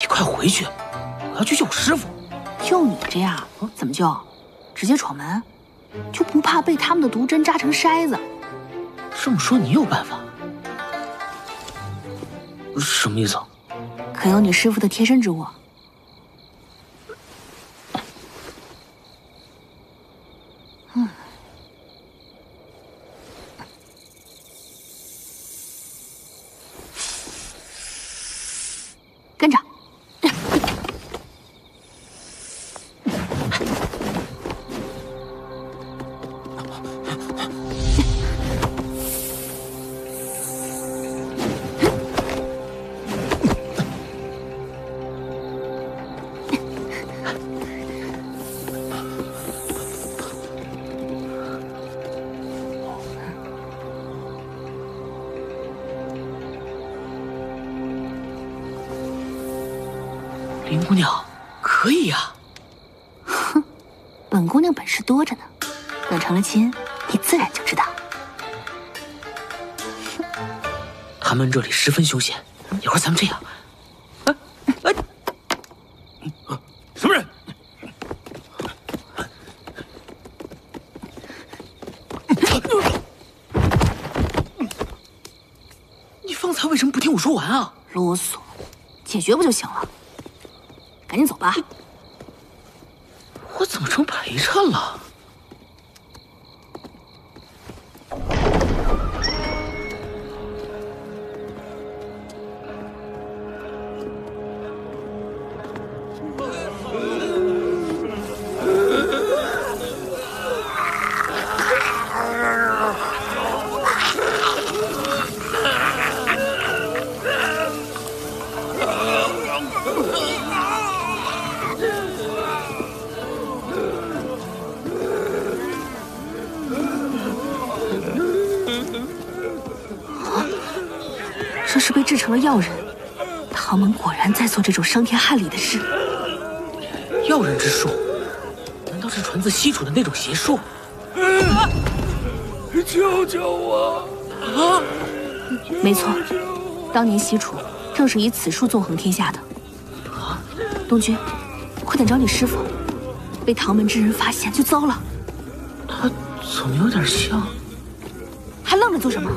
你快回去，我要去救我师傅。就你这样，怎么救？直接闯门？就不怕被他们的毒针扎成筛子？这么说你有办法？什么意思？可有你师傅的贴身之物？林姑娘，可以呀。哼，本姑娘本事多着呢，等成了亲，你自然就知道。他们这里十分凶险，一会儿咱们这样。哎哎，什么人？你方才为什么不听我说完啊？啰嗦，解决不就行了？赶紧走吧！我怎么成陪衬了？这是被制成了药人，唐门果然在做这种伤天害理的事。药人之术，难道是传自西楚的那种邪术？救救我！啊，没错，当年西楚正是以此术纵横天下的。啊，东君，快点找你师傅，被唐门之人发现就糟了。他怎么有点像？还愣着做什么？